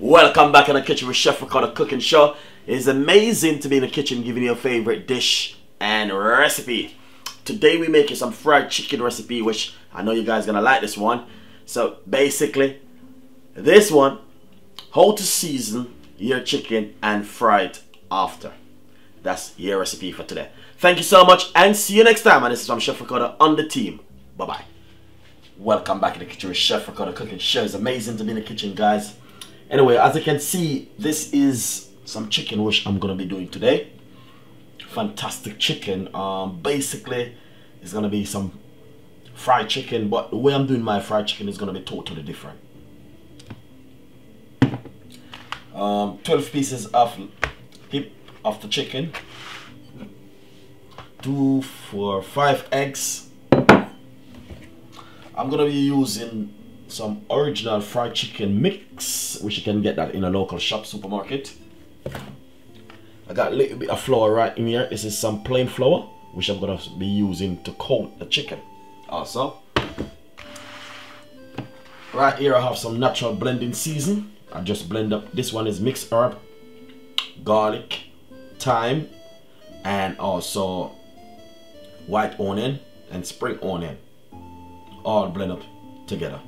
Welcome back in the kitchen with Chef Ricardo Cooking Show. It's amazing to be in the kitchen giving you your favorite dish and recipe. Today we're making some fried chicken recipe, which I know you guys are gonna like this one. So basically, this one, how to season your chicken and fry it after. That's your recipe for today. Thank you so much and see you next time. And this is from Chef Ricardo on the team. Bye bye. Welcome back in the kitchen with Chef Ricardo Cooking Show. It's amazing to be in the kitchen, guys. Anyway, as you can see, this is some chicken which I'm gonna be doing today. Fantastic chicken. Um, basically, it's gonna be some fried chicken, but the way I'm doing my fried chicken is gonna be totally different. Um, 12 pieces of hip of the chicken, two, four, five eggs. I'm gonna be using some original fried chicken mix, which you can get that in a local shop supermarket. I got a little bit of flour right in here. This is some plain flour, which I'm gonna be using to coat the chicken. Also, right here I have some natural blending season. I just blend up. This one is mixed herb, garlic, thyme, and also white onion and spring onion. All blend up together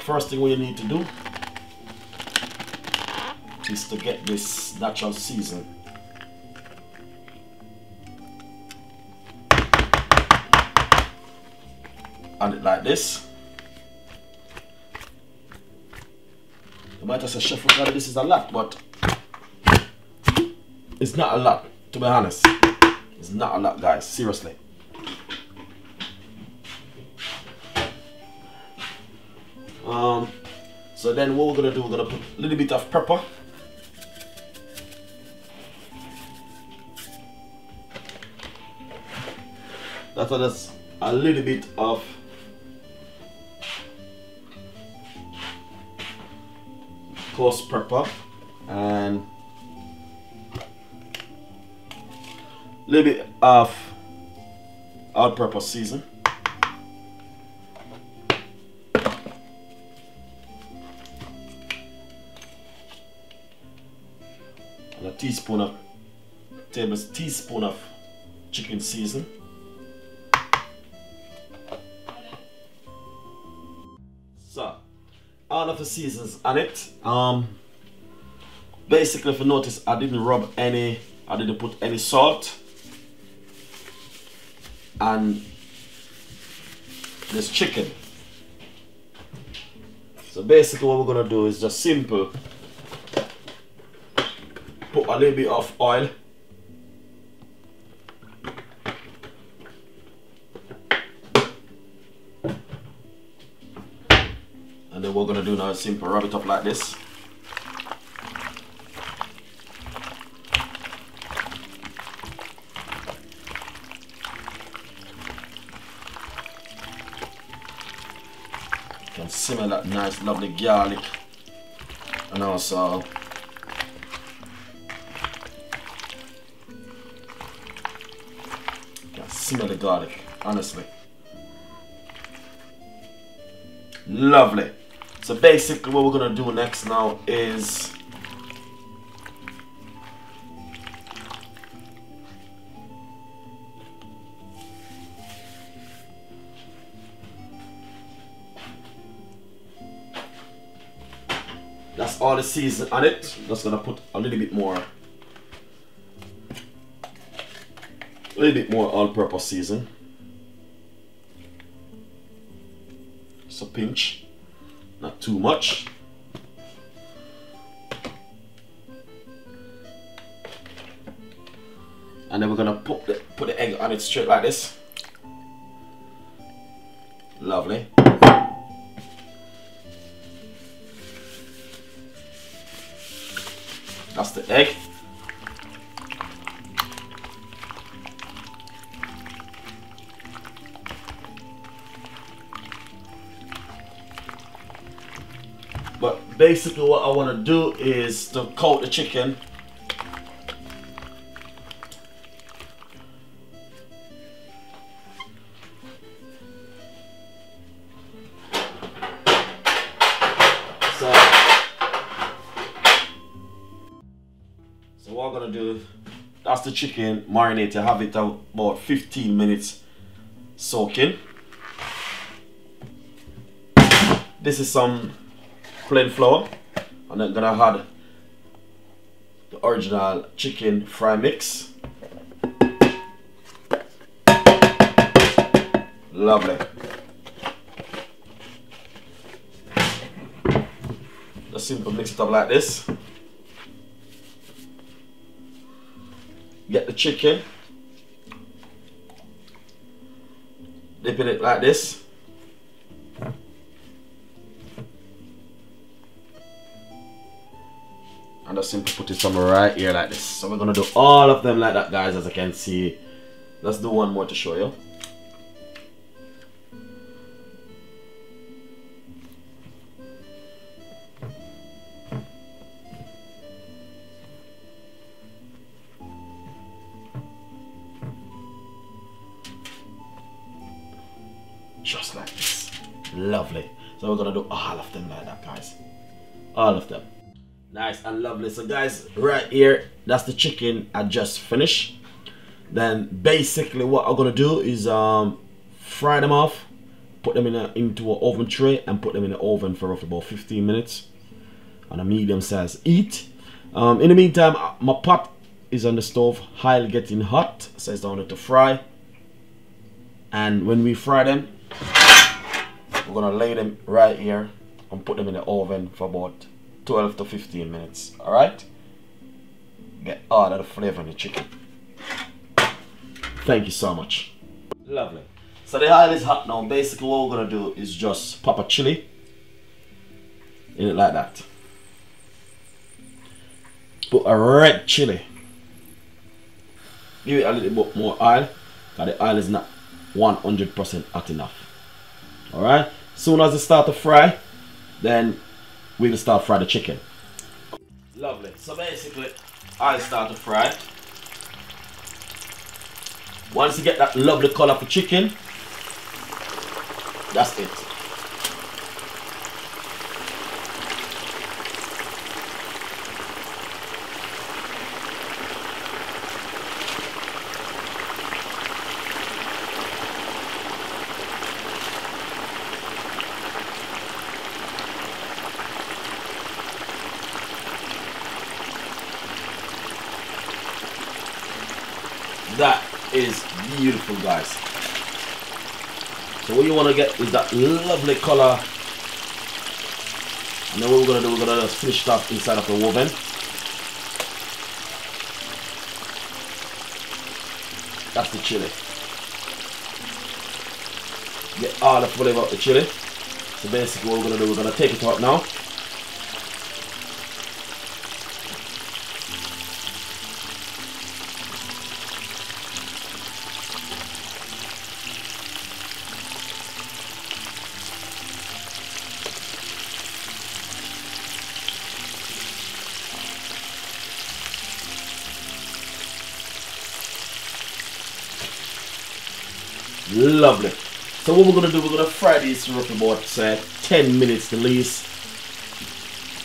first thing we need to do is to get this natural season. On it like this. You might have said chef Ricardo this is a lot but it's not a lot to be honest. It's not a lot guys seriously Um, so then what we're gonna do, we're gonna put a little bit of pepper. That's just a little bit of coarse pepper and a little bit of all-purpose season. Teaspoon of table teaspoon of chicken season. So all of the seasons on it. Um basically if you notice I didn't rub any I didn't put any salt and this chicken. So basically what we're gonna do is just simple put a little bit of oil. And then we're gonna do now simple rub it up like this. You can simmer that nice lovely garlic. And also the garlic, honestly. Lovely. So basically what we're gonna do next now is That's all the season on it. Just gonna put a little bit more a little bit more all-purpose season. Just a pinch, not too much. And then we're gonna put the put the egg on it straight like this. Lovely. That's the egg. But basically what I want to do is to coat the chicken. So, so what I'm going to do, that's the chicken marinate. I have it about 15 minutes soaking. This is some plain flour. And then gonna add the original chicken fry mix. Lovely. Just simple mix it up like this. Get the chicken. Dipping it like this. And just simply put it somewhere right here like this. So we're gonna do all of them like that guys as I can see. Let's do one more to show you. just like this lovely so we're gonna do all of them like that guys all of them nice and lovely. So guys right here that's the chicken I just finished. Then basically what I'm gonna do is um, fry them off put them in a, into an oven tray and put them in the oven for roughly about 15 minutes on a medium size heat. Um, in the meantime my pot is on the stove highly getting hot so it's down to fry. And when we fry them we're gonna lay them right here and put them in the oven for about 12 to 15 minutes all right get all ah, of the flavor in the chicken. Thank you so much. Lovely. So the oil is hot now. Basically what we're gonna do is just pop a chili in it like that. Put a red chili. Give it a little bit more oil because the oil is not 100% hot enough. All right soon as it start to fry then we'll start fry the chicken. Lovely. So basically I start to fry. Once you get that lovely color for chicken that's it that is beautiful guys. So what you want to get is that lovely color. And then what we're gonna do we're gonna just finish it off inside of the oven. That's the chili. Get all the flavor of the chili. So basically what we're gonna do we're gonna take it out now Lovely. So what we're gonna do, we're gonna fry these for about uh, 10 minutes at least.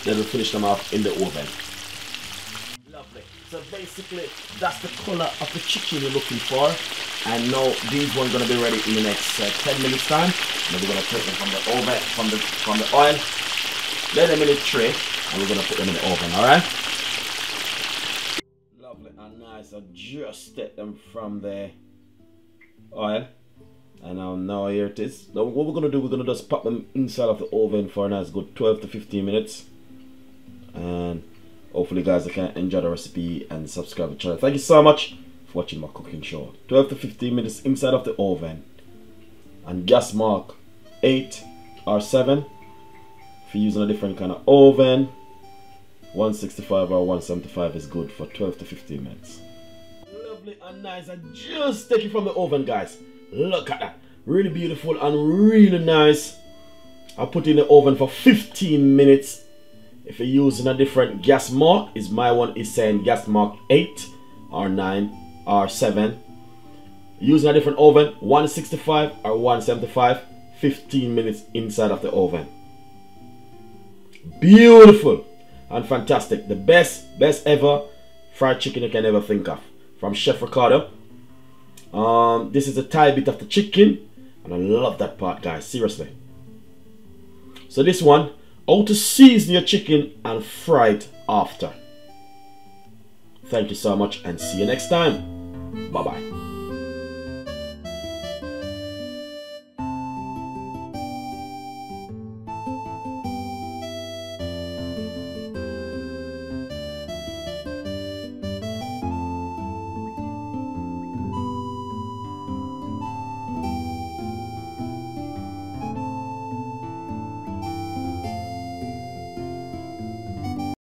Then we'll finish them off in the oven. Lovely. So basically, that's the color of the chicken you're looking for. And now these ones gonna be ready in the next uh, 10 minutes time. Then we're gonna take them from the oven, from the from the oil, let them in the tray, and we're gonna put them in the oven. All right. Lovely and nice. I just take them from the oil and um, now here it is. Now what we're gonna do we're gonna just pop them inside of the oven for a nice good 12 to 15 minutes. And hopefully guys I can enjoy the recipe and subscribe to the channel. Thank you so much for watching my cooking show. 12 to 15 minutes inside of the oven. And gas mark 8 or 7 if you're using a different kind of oven 165 or 175 is good for 12 to 15 minutes. Lovely and nice. And just take it from the oven guys Look at that. Really beautiful and really nice. I put in the oven for 15 minutes. If you're using a different gas mark, is my one is saying gas mark 8 or 9 or 7. Using a different oven, 165 or 175, 15 minutes inside of the oven. Beautiful and fantastic. The best, best ever fried chicken you can ever think of. From Chef Ricardo. Um, this is a thigh bit of the chicken. And I love that part, guys. Seriously. So this one, how to season your chicken and fry it after. Thank you so much and see you next time. Bye-bye.